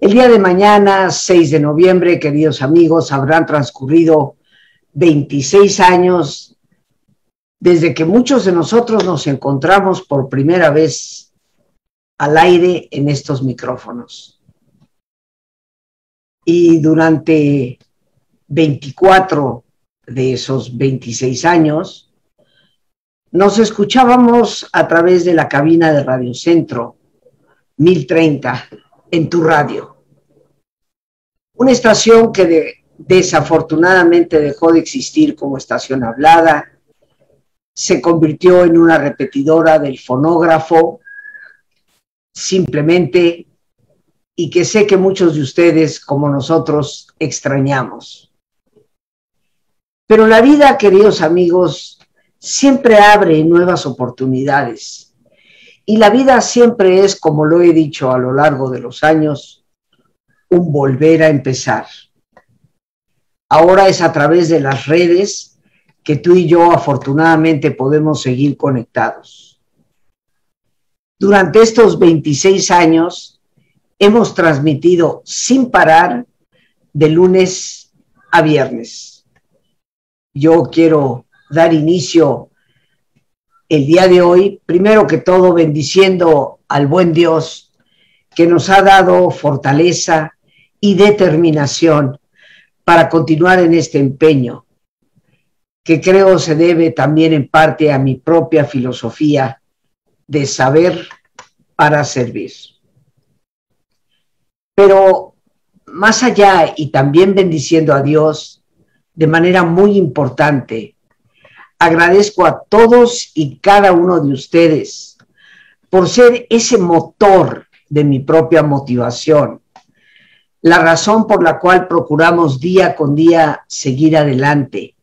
El día de mañana, 6 de noviembre, queridos amigos, habrán transcurrido 26 años desde que muchos de nosotros nos encontramos por primera vez al aire en estos micrófonos. Y durante 24 de esos 26 años, nos escuchábamos a través de la cabina de Radio Centro 1030 en tu radio. Una estación que desafortunadamente dejó de existir como estación hablada, se convirtió en una repetidora del fonógrafo, simplemente, y que sé que muchos de ustedes, como nosotros, extrañamos. Pero la vida, queridos amigos, siempre abre nuevas oportunidades. Y la vida siempre es, como lo he dicho a lo largo de los años, un volver a empezar. Ahora es a través de las redes que tú y yo afortunadamente podemos seguir conectados. Durante estos 26 años hemos transmitido sin parar de lunes a viernes. Yo quiero dar inicio el día de hoy, primero que todo bendiciendo al buen Dios que nos ha dado fortaleza y determinación para continuar en este empeño que creo se debe también en parte a mi propia filosofía de saber para servir. Pero más allá y también bendiciendo a Dios de manera muy importante, agradezco a todos y cada uno de ustedes por ser ese motor de mi propia motivación, la razón por la cual procuramos día con día seguir adelante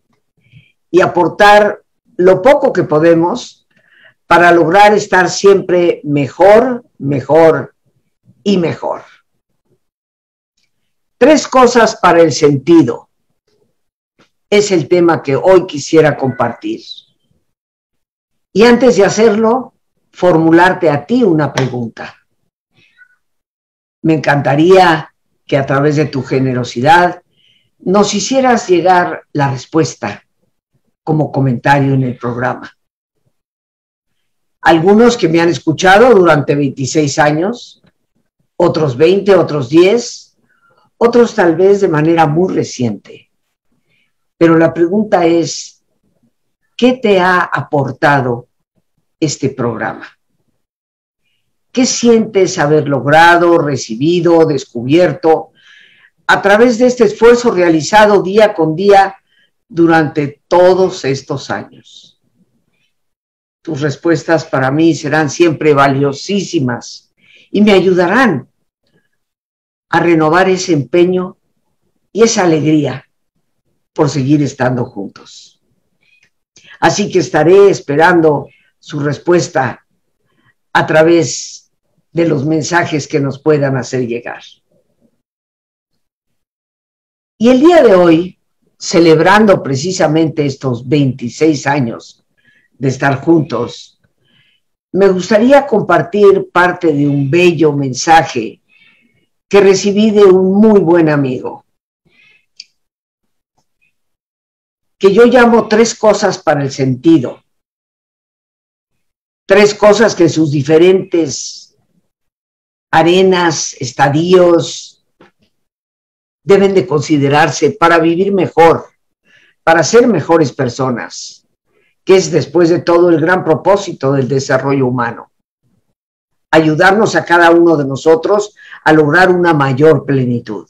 y aportar lo poco que podemos para lograr estar siempre mejor, mejor y mejor. Tres cosas para el sentido es el tema que hoy quisiera compartir. Y antes de hacerlo, formularte a ti una pregunta. Me encantaría que a través de tu generosidad nos hicieras llegar la respuesta como comentario en el programa. Algunos que me han escuchado durante 26 años, otros 20, otros 10, otros tal vez de manera muy reciente. Pero la pregunta es, ¿qué te ha aportado este programa? ¿Qué sientes haber logrado, recibido, descubierto a través de este esfuerzo realizado día con día durante todos estos años. Tus respuestas para mí serán siempre valiosísimas y me ayudarán a renovar ese empeño y esa alegría por seguir estando juntos. Así que estaré esperando su respuesta a través de los mensajes que nos puedan hacer llegar. Y el día de hoy celebrando precisamente estos 26 años de estar juntos, me gustaría compartir parte de un bello mensaje que recibí de un muy buen amigo, que yo llamo tres cosas para el sentido, tres cosas que sus diferentes arenas, estadios, deben de considerarse para vivir mejor, para ser mejores personas, que es después de todo el gran propósito del desarrollo humano. Ayudarnos a cada uno de nosotros a lograr una mayor plenitud.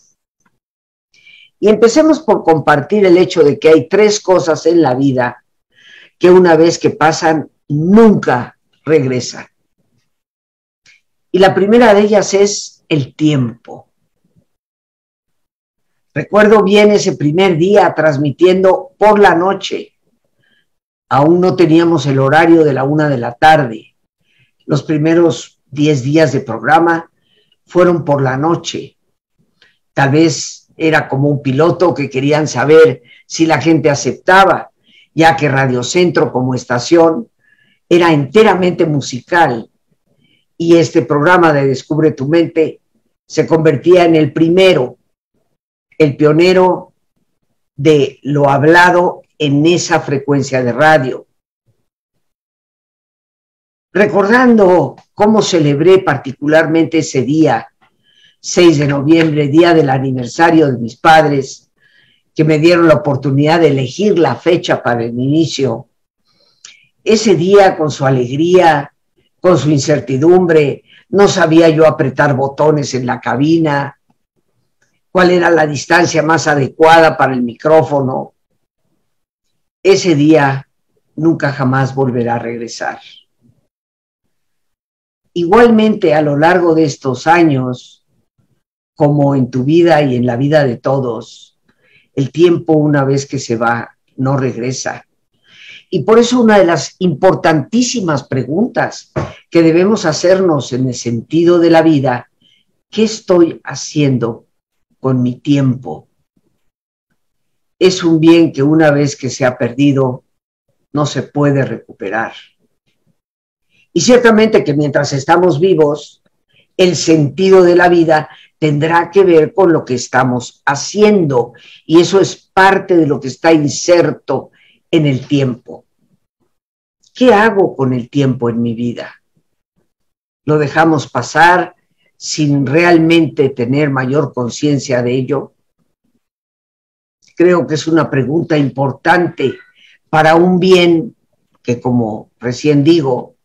Y empecemos por compartir el hecho de que hay tres cosas en la vida que una vez que pasan nunca regresan. Y la primera de ellas es el tiempo. Recuerdo bien ese primer día transmitiendo por la noche. Aún no teníamos el horario de la una de la tarde. Los primeros diez días de programa fueron por la noche. Tal vez era como un piloto que querían saber si la gente aceptaba, ya que Radio Centro como estación era enteramente musical y este programa de Descubre tu mente se convertía en el primero, el pionero de lo hablado en esa frecuencia de radio. Recordando cómo celebré particularmente ese día, 6 de noviembre, día del aniversario de mis padres, que me dieron la oportunidad de elegir la fecha para el inicio. Ese día, con su alegría, con su incertidumbre, no sabía yo apretar botones en la cabina, cuál era la distancia más adecuada para el micrófono. Ese día nunca jamás volverá a regresar. Igualmente, a lo largo de estos años, como en tu vida y en la vida de todos, el tiempo una vez que se va no regresa. Y por eso una de las importantísimas preguntas que debemos hacernos en el sentido de la vida, ¿qué estoy haciendo con mi tiempo? Es un bien que una vez que se ha perdido, no se puede recuperar. Y ciertamente que mientras estamos vivos, el sentido de la vida tendrá que ver con lo que estamos haciendo y eso es parte de lo que está inserto en el tiempo. ¿Qué hago con el tiempo en mi vida? ¿Lo dejamos pasar sin realmente tener mayor conciencia de ello? Creo que es una pregunta importante para un bien que, como recién digo,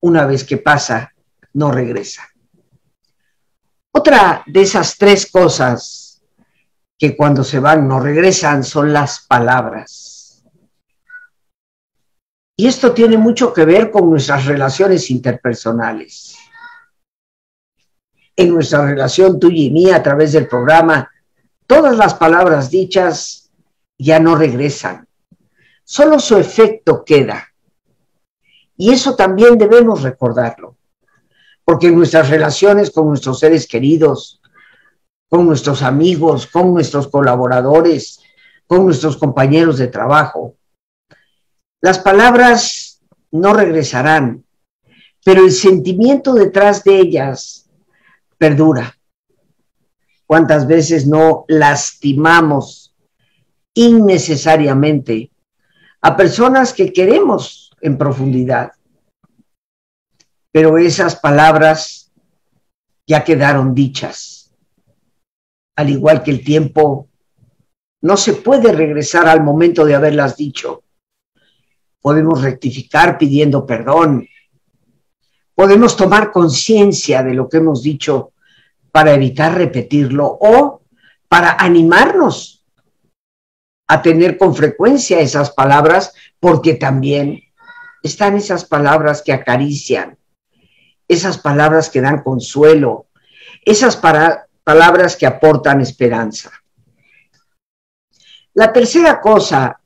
una vez que pasa, no regresa. Otra de esas tres cosas que cuando se van no regresan son las palabras. Y esto tiene mucho que ver con nuestras relaciones interpersonales. En nuestra relación tuya y mía a través del programa, todas las palabras dichas ya no regresan. Solo su efecto queda. Y eso también debemos recordarlo porque nuestras relaciones con nuestros seres queridos, con nuestros amigos, con nuestros colaboradores, con nuestros compañeros de trabajo, las palabras no regresarán, pero el sentimiento detrás de ellas perdura. ¿Cuántas veces no lastimamos innecesariamente a personas que queremos en profundidad? Pero esas palabras ya quedaron dichas. Al igual que el tiempo, no se puede regresar al momento de haberlas dicho. Podemos rectificar pidiendo perdón. Podemos tomar conciencia de lo que hemos dicho para evitar repetirlo o para animarnos a tener con frecuencia esas palabras, porque también están esas palabras que acarician, esas palabras que dan consuelo, esas palabras que aportan esperanza. La tercera cosa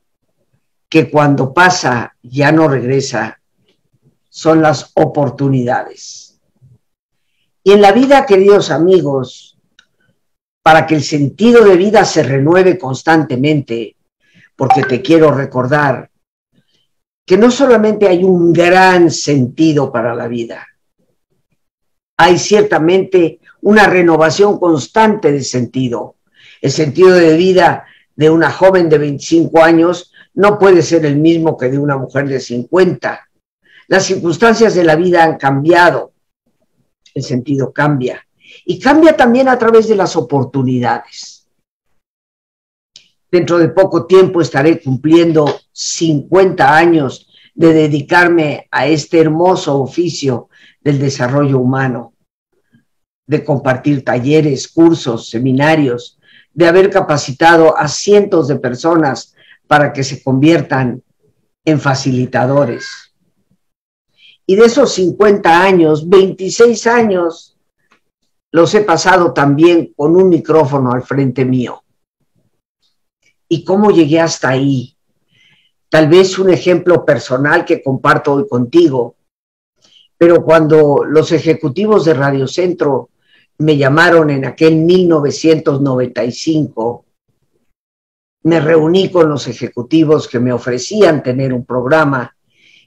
que cuando pasa ya no regresa son las oportunidades. Y en la vida, queridos amigos, para que el sentido de vida se renueve constantemente, porque te quiero recordar que no solamente hay un gran sentido para la vida, hay ciertamente una renovación constante de sentido. El sentido de vida de una joven de 25 años no puede ser el mismo que de una mujer de 50. Las circunstancias de la vida han cambiado. El sentido cambia. Y cambia también a través de las oportunidades. Dentro de poco tiempo estaré cumpliendo 50 años de dedicarme a este hermoso oficio del desarrollo humano, de compartir talleres, cursos, seminarios, de haber capacitado a cientos de personas para que se conviertan en facilitadores. Y de esos 50 años, 26 años los he pasado también con un micrófono al frente mío. ¿Y cómo llegué hasta ahí? Tal vez un ejemplo personal que comparto hoy contigo pero cuando los ejecutivos de Radio Centro me llamaron en aquel 1995, me reuní con los ejecutivos que me ofrecían tener un programa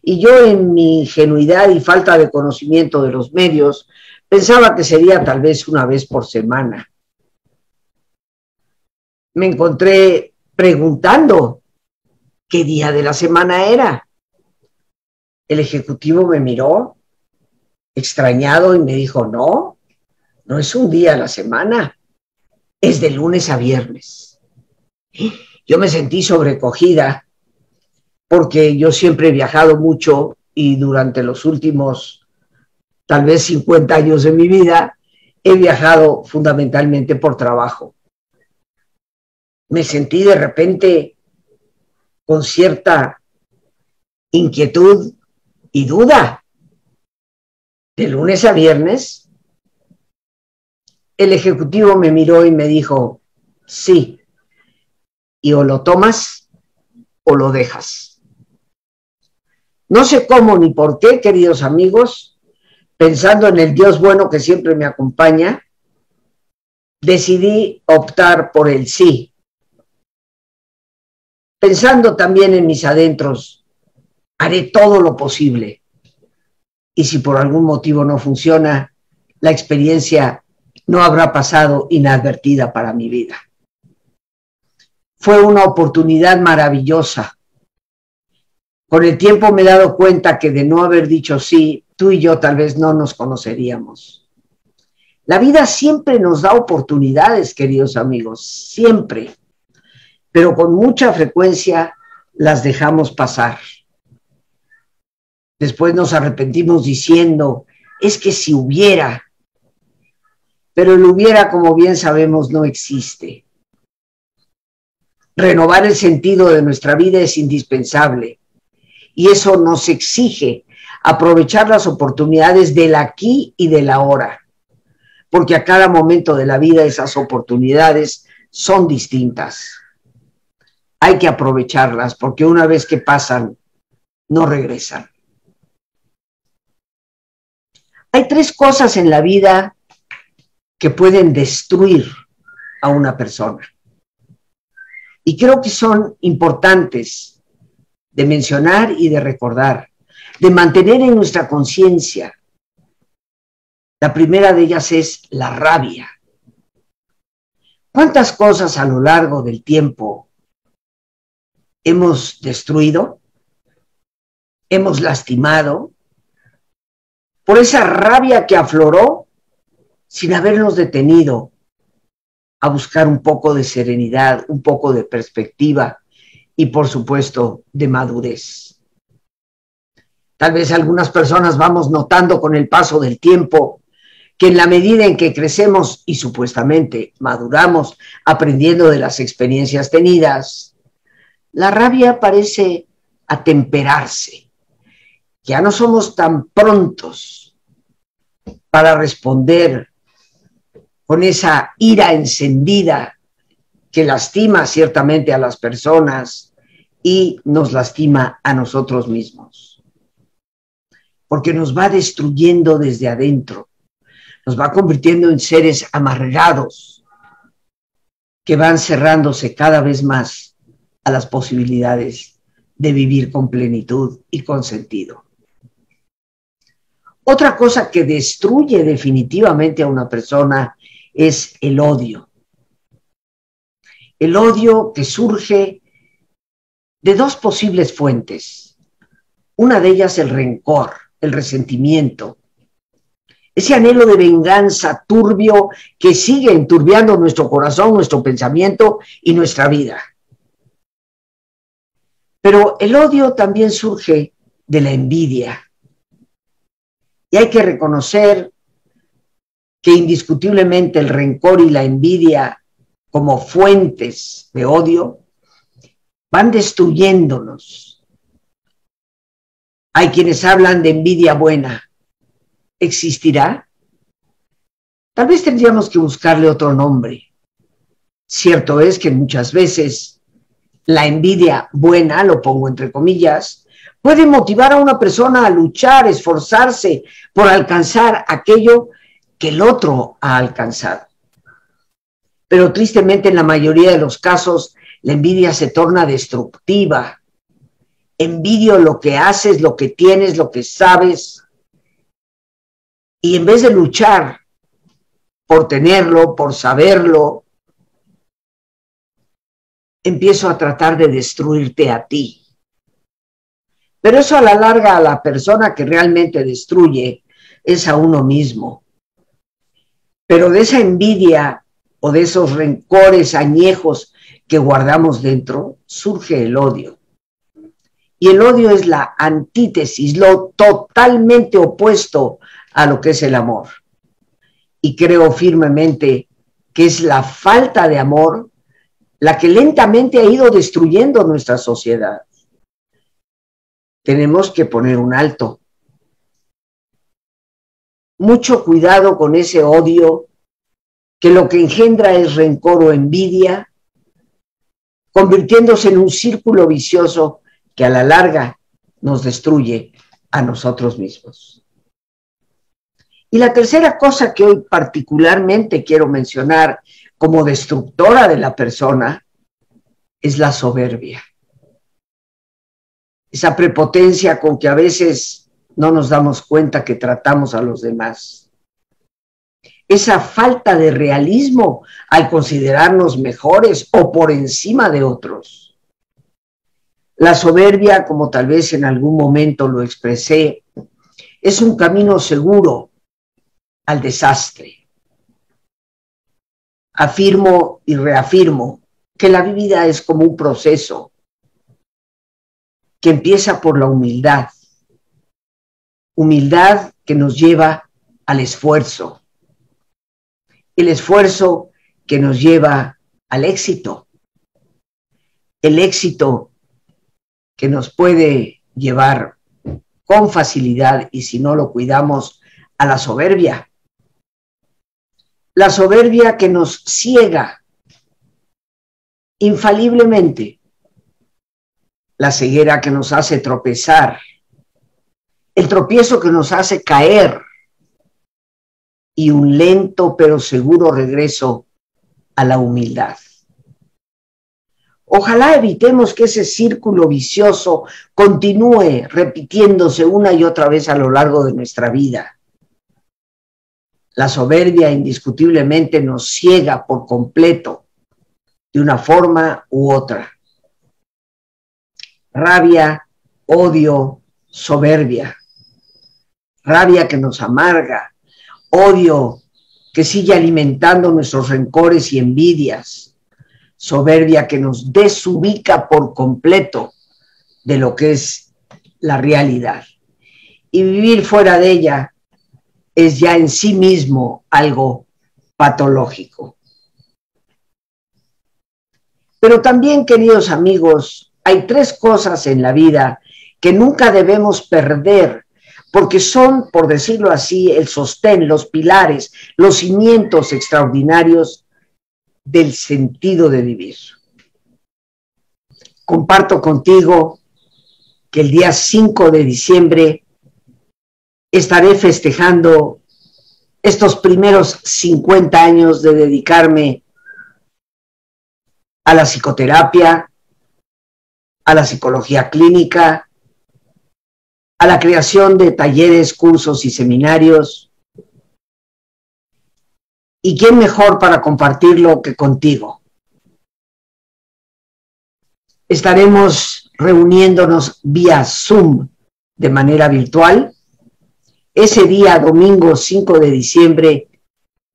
y yo en mi ingenuidad y falta de conocimiento de los medios, Pensaba que sería tal vez una vez por semana. Me encontré preguntando qué día de la semana era. El ejecutivo me miró extrañado y me dijo, no, no es un día a la semana, es de lunes a viernes. Yo me sentí sobrecogida porque yo siempre he viajado mucho y durante los últimos tal vez 50 años de mi vida he viajado fundamentalmente por trabajo. Me sentí de repente con cierta inquietud y duda. De lunes a viernes, el ejecutivo me miró y me dijo, sí, y o lo tomas o lo dejas. No sé cómo ni por qué, queridos amigos, pensando en el Dios bueno que siempre me acompaña, decidí optar por el sí. Pensando también en mis adentros, haré todo lo posible. Y si por algún motivo no funciona, la experiencia no habrá pasado inadvertida para mi vida. Fue una oportunidad maravillosa. Con el tiempo me he dado cuenta que de no haber dicho sí, tú y yo tal vez no nos conoceríamos. La vida siempre nos da oportunidades, queridos amigos, siempre, pero con mucha frecuencia las dejamos pasar. Después nos arrepentimos diciendo, es que si hubiera, pero el hubiera, como bien sabemos, no existe. Renovar el sentido de nuestra vida es indispensable y eso nos exige aprovechar las oportunidades del aquí y del ahora, porque a cada momento de la vida esas oportunidades son distintas. Hay que aprovecharlas porque una vez que pasan, no regresan. Hay tres cosas en la vida que pueden destruir a una persona. Y creo que son importantes de mencionar y de recordar, de mantener en nuestra conciencia. La primera de ellas es la rabia. ¿Cuántas cosas a lo largo del tiempo hemos destruido? ¿Hemos lastimado? Por esa rabia que afloró sin habernos detenido a buscar un poco de serenidad, un poco de perspectiva y por supuesto de madurez. Tal vez algunas personas vamos notando con el paso del tiempo que en la medida en que crecemos y supuestamente maduramos aprendiendo de las experiencias tenidas, la rabia parece atemperarse ya no somos tan prontos para responder con esa ira encendida que lastima ciertamente a las personas y nos lastima a nosotros mismos. Porque nos va destruyendo desde adentro, nos va convirtiendo en seres amargados que van cerrándose cada vez más a las posibilidades de vivir con plenitud y con sentido. Otra cosa que destruye definitivamente a una persona es el odio. El odio que surge de dos posibles fuentes. Una de ellas el rencor, el resentimiento, ese anhelo de venganza turbio que sigue enturbiando nuestro corazón, nuestro pensamiento y nuestra vida. Pero el odio también surge de la envidia, y hay que reconocer que indiscutiblemente el rencor y la envidia como fuentes de odio van destruyéndonos. Hay quienes hablan de envidia buena. ¿Existirá? Tal vez tendríamos que buscarle otro nombre. Cierto es que muchas veces la envidia buena, lo pongo entre comillas, puede motivar a una persona a luchar, esforzarse por alcanzar aquello que el otro ha alcanzado. Pero tristemente en la mayoría de los casos la envidia se torna destructiva. Envidio lo que haces, lo que tienes, lo que sabes. Y en vez de luchar por tenerlo, por saberlo, empiezo a tratar de destruirte a ti. Pero eso a la larga a la persona que realmente destruye es a uno mismo. Pero de esa envidia o de esos rencores añejos que guardamos dentro, surge el odio. Y el odio es la antítesis, lo totalmente opuesto a lo que es el amor. Y creo firmemente que es la falta de amor la que lentamente ha ido destruyendo nuestra sociedad. Tenemos que poner un alto. Mucho cuidado con ese odio que lo que engendra es rencor o envidia, convirtiéndose en un círculo vicioso que a la larga nos destruye a nosotros mismos. Y la tercera cosa que hoy particularmente quiero mencionar como destructora de la persona es la soberbia. Esa prepotencia con que a veces no nos damos cuenta que tratamos a los demás. Esa falta de realismo al considerarnos mejores o por encima de otros. La soberbia, como tal vez en algún momento lo expresé, es un camino seguro al desastre afirmo y reafirmo que la vida es como un proceso que empieza por la humildad. Humildad que nos lleva al esfuerzo. El esfuerzo que nos lleva al éxito. El éxito que nos puede llevar con facilidad y si no lo cuidamos a la soberbia la soberbia que nos ciega infaliblemente, la ceguera que nos hace tropezar, el tropiezo que nos hace caer y un lento pero seguro regreso a la humildad. Ojalá evitemos que ese círculo vicioso continúe repitiéndose una y otra vez a lo largo de nuestra vida. La soberbia indiscutiblemente nos ciega por completo, de una forma u otra. Rabia, odio, soberbia. Rabia que nos amarga, odio que sigue alimentando nuestros rencores y envidias, soberbia que nos desubica por completo de lo que es la realidad. Y vivir fuera de ella es ya en sí mismo algo patológico. Pero también, queridos amigos, hay tres cosas en la vida que nunca debemos perder, porque son, por decirlo así, el sostén, los pilares, los cimientos extraordinarios del sentido de vivir. Comparto contigo que el día 5 de diciembre estaré festejando estos primeros 50 años de dedicarme a la psicoterapia, a la psicología clínica, a la creación de talleres, cursos y seminarios. ¿Y quién mejor para compartirlo que contigo? Estaremos reuniéndonos vía Zoom de manera virtual ese día, domingo 5 de diciembre,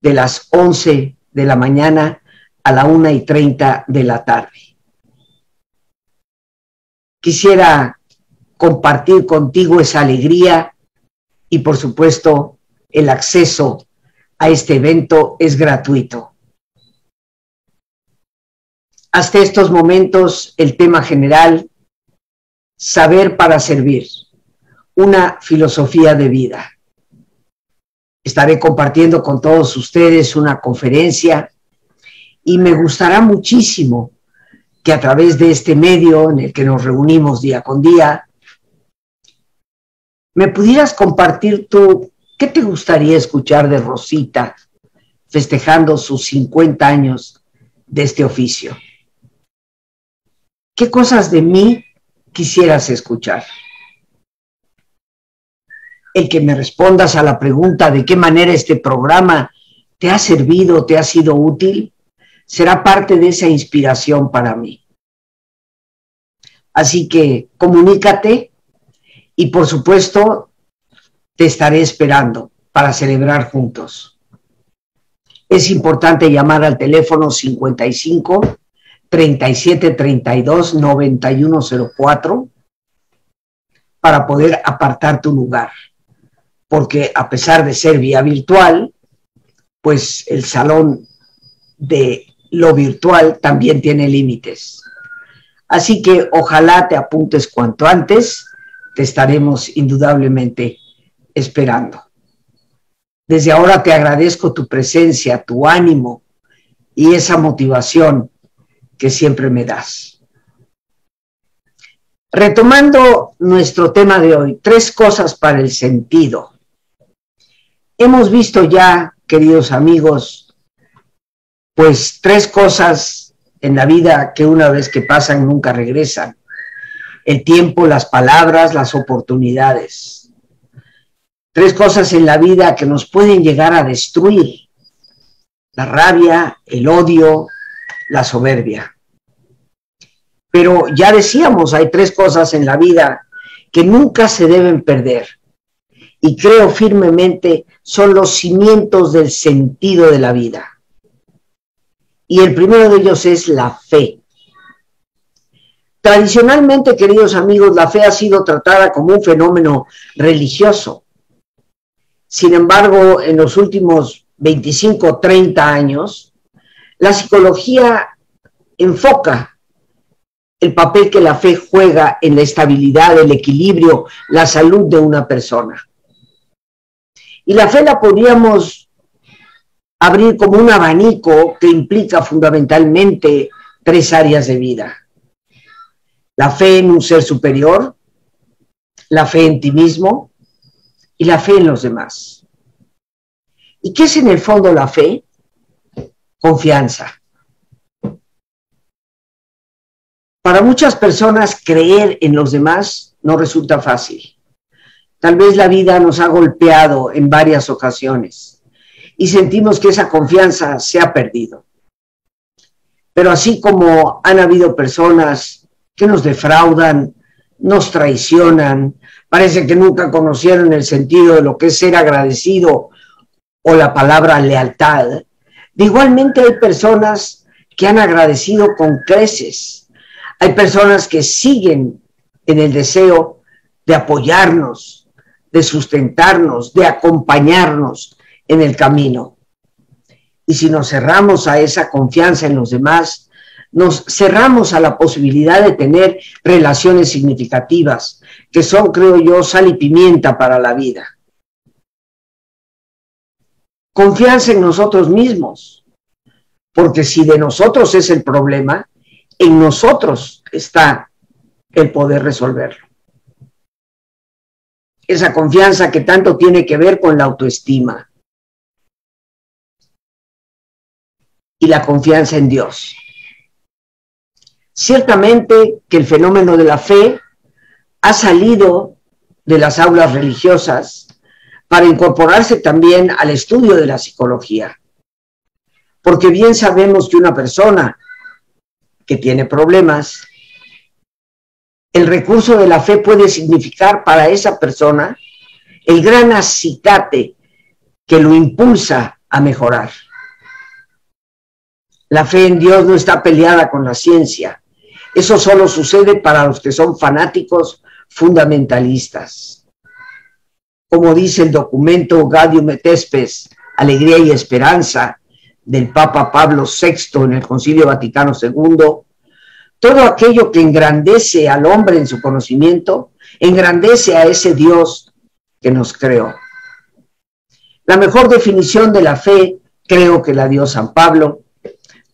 de las 11 de la mañana a la 1 y 30 de la tarde. Quisiera compartir contigo esa alegría y por supuesto el acceso a este evento es gratuito. Hasta estos momentos el tema general, saber para servir, una filosofía de vida estaré compartiendo con todos ustedes una conferencia y me gustará muchísimo que a través de este medio en el que nos reunimos día con día, me pudieras compartir tú qué te gustaría escuchar de Rosita festejando sus 50 años de este oficio. ¿Qué cosas de mí quisieras escuchar? el que me respondas a la pregunta de qué manera este programa te ha servido, te ha sido útil, será parte de esa inspiración para mí. Así que comunícate y por supuesto te estaré esperando para celebrar juntos. Es importante llamar al teléfono 55 37 32 9104 para poder apartar tu lugar. Porque a pesar de ser vía virtual, pues el salón de lo virtual también tiene límites. Así que ojalá te apuntes cuanto antes, te estaremos indudablemente esperando. Desde ahora te agradezco tu presencia, tu ánimo y esa motivación que siempre me das. Retomando nuestro tema de hoy, tres cosas para el sentido. Hemos visto ya, queridos amigos, pues tres cosas en la vida que una vez que pasan nunca regresan. El tiempo, las palabras, las oportunidades tres cosas en la vida que nos pueden llegar a destruir. La rabia, el odio, la soberbia. Pero ya decíamos, hay tres cosas en la vida que nunca se deben perder. Y creo firmemente son los cimientos del sentido de la vida. Y el primero de ellos es la fe. Tradicionalmente, queridos amigos, la fe ha sido tratada como un fenómeno religioso sin embargo, en los últimos 25 o 30 años, la psicología enfoca el papel que la fe juega en la estabilidad, el equilibrio, la salud de una persona. Y la fe la podríamos abrir como un abanico que implica fundamentalmente tres áreas de vida. La fe en un ser superior, la fe en ti mismo y la fe en los demás. ¿Y qué es en el fondo la fe? Confianza. Para muchas personas creer en los demás no resulta fácil. Tal vez la vida nos ha golpeado en varias ocasiones y sentimos que esa confianza se ha perdido. Pero así como han habido personas que nos defraudan, nos traicionan, parece que nunca conocieron el sentido de lo que es ser agradecido o la palabra lealtad. igualmente hay personas que han agradecido con creces. Hay personas que siguen en el deseo de apoyarnos, de sustentarnos, de acompañarnos en el camino. Y si nos cerramos a esa confianza en los demás, nos cerramos a la posibilidad de tener relaciones significativas, que son, creo yo, sal y pimienta para la vida. Confianza en nosotros mismos, porque si de nosotros es el problema, en nosotros está el poder resolverlo. Esa confianza que tanto tiene que ver con la autoestima y la confianza en Dios. Ciertamente que el fenómeno de la fe ha salido de las aulas religiosas para incorporarse también al estudio de la psicología. Porque bien sabemos que una persona que tiene problemas, el recurso de la fe puede significar para esa persona el gran acicate que lo impulsa a mejorar. La fe en Dios no está peleada con la ciencia. Eso solo sucede para los que son fanáticos fundamentalistas. Como dice el documento Gaudium et Spes, Alegría y Esperanza, del Papa Pablo VI en el Concilio Vaticano II, todo aquello que engrandece al hombre en su conocimiento, engrandece a ese Dios que nos creó. La mejor definición de la fe creo que la dio San Pablo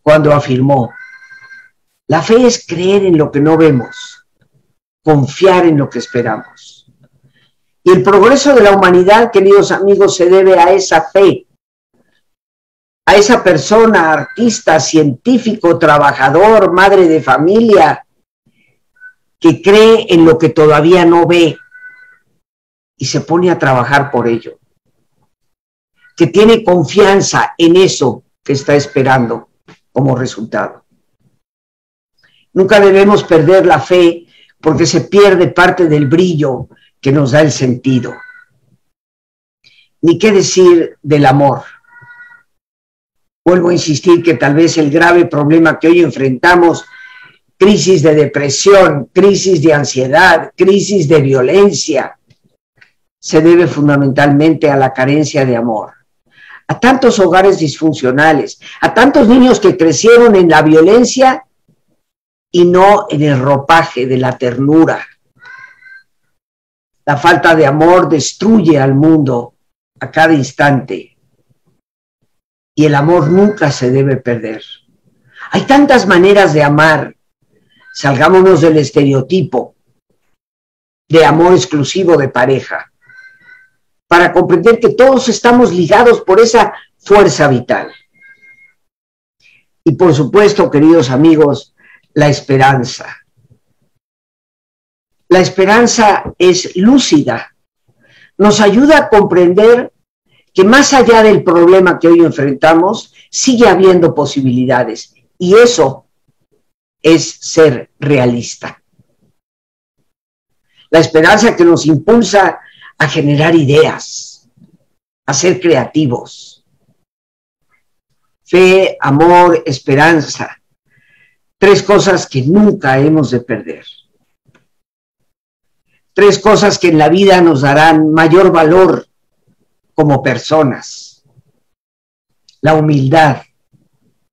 cuando afirmó, la fe es creer en lo que no vemos confiar en lo que esperamos. Y el progreso de la humanidad, queridos amigos, se debe a esa fe, a esa persona, artista, científico, trabajador, madre de familia, que cree en lo que todavía no ve y se pone a trabajar por ello, que tiene confianza en eso que está esperando como resultado. Nunca debemos perder la fe porque se pierde parte del brillo que nos da el sentido. Ni qué decir del amor. Vuelvo a insistir que tal vez el grave problema que hoy enfrentamos, crisis de depresión, crisis de ansiedad, crisis de violencia, se debe fundamentalmente a la carencia de amor. A tantos hogares disfuncionales, a tantos niños que crecieron en la violencia y no en el ropaje de la ternura. La falta de amor destruye al mundo a cada instante y el amor nunca se debe perder. Hay tantas maneras de amar. Salgámonos del estereotipo de amor exclusivo de pareja para comprender que todos estamos ligados por esa fuerza vital. Y por supuesto, queridos amigos, la esperanza. La esperanza es lúcida, nos ayuda a comprender que más allá del problema que hoy enfrentamos, sigue habiendo posibilidades y eso es ser realista. La esperanza que nos impulsa a generar ideas, a ser creativos. Fe, amor, esperanza Tres cosas que nunca hemos de perder. Tres cosas que en la vida nos darán mayor valor como personas. La humildad,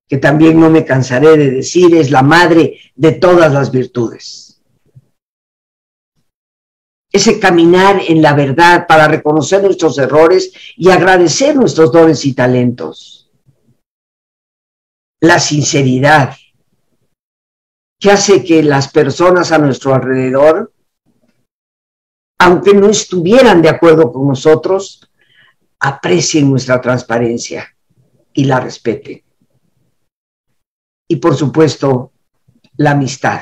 que también no me cansaré de decir, es la madre de todas las virtudes. Ese caminar en la verdad para reconocer nuestros errores y agradecer nuestros dones y talentos. La sinceridad, que hace que las personas a nuestro alrededor, aunque no estuvieran de acuerdo con nosotros, aprecien nuestra transparencia y la respeten. Y por supuesto, la amistad,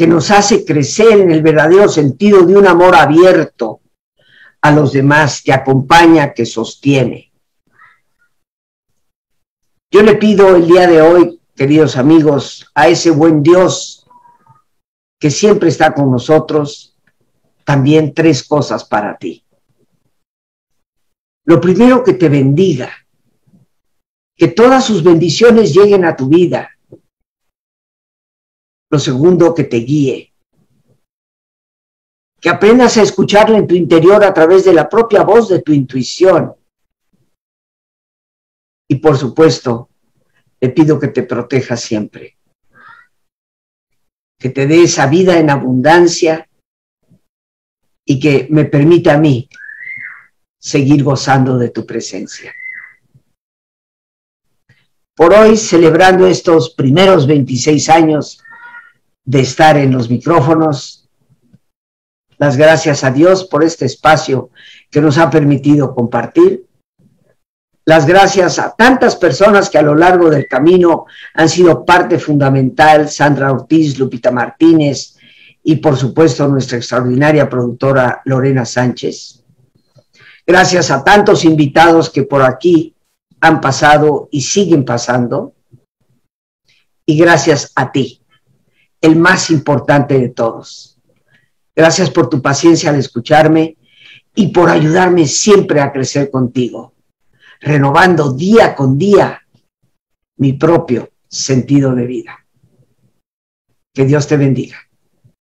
que nos hace crecer en el verdadero sentido de un amor abierto a los demás, que acompaña, que sostiene. Yo le pido el día de hoy queridos amigos, a ese buen Dios que siempre está con nosotros, también tres cosas para ti. Lo primero, que te bendiga, que todas sus bendiciones lleguen a tu vida. Lo segundo, que te guíe, que aprendas a escucharlo en tu interior a través de la propia voz de tu intuición. Y por supuesto, le pido que te proteja siempre, que te dé esa vida en abundancia y que me permita a mí seguir gozando de tu presencia. Por hoy, celebrando estos primeros 26 años de estar en los micrófonos, las gracias a Dios por este espacio que nos ha permitido compartir las gracias a tantas personas que a lo largo del camino han sido parte fundamental, Sandra Ortiz, Lupita Martínez y por supuesto nuestra extraordinaria productora Lorena Sánchez. Gracias a tantos invitados que por aquí han pasado y siguen pasando. Y gracias a ti, el más importante de todos. Gracias por tu paciencia al escucharme y por ayudarme siempre a crecer contigo renovando día con día mi propio sentido de vida. Que Dios te bendiga.